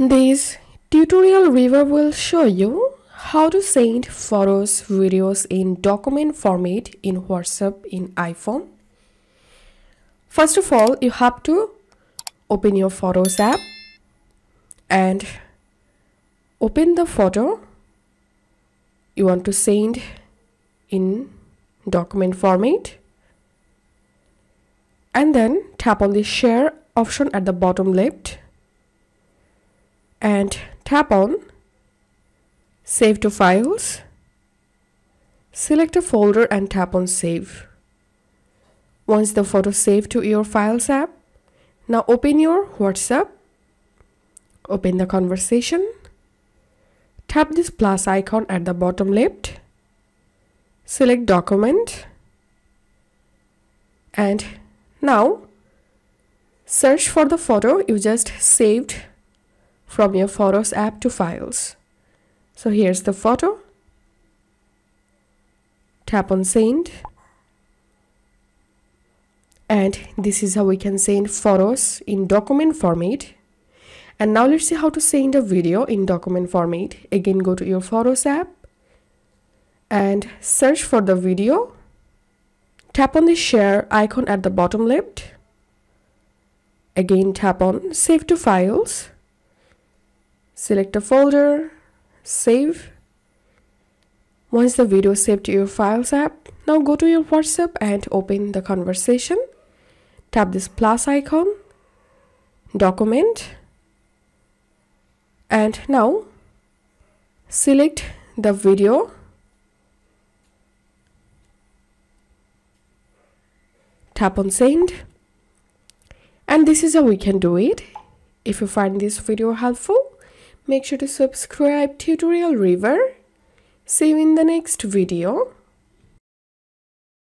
This Tutorial River will show you how to send photos, videos in document format in WhatsApp in iPhone. First of all, you have to open your Photos app and open the photo you want to send in document format and then tap on the share option at the bottom left and tap on Save to Files. Select a folder and tap on Save. Once the photo saved to your Files app, now open your WhatsApp. Open the conversation. Tap this plus icon at the bottom left. Select Document. And now search for the photo you just saved from your Photos app to Files. So here's the photo. Tap on Send. And this is how we can send photos in document format. And now let's see how to send a video in document format. Again, go to your Photos app and search for the video. Tap on the share icon at the bottom left. Again, tap on Save to Files select a folder save. Once the video is saved to your files app now go to your whatsapp and open the conversation. Tap this plus icon document. And now select the video. Tap on send. And this is how we can do it. If you find this video helpful Make sure to subscribe Tutorial River. See you in the next video.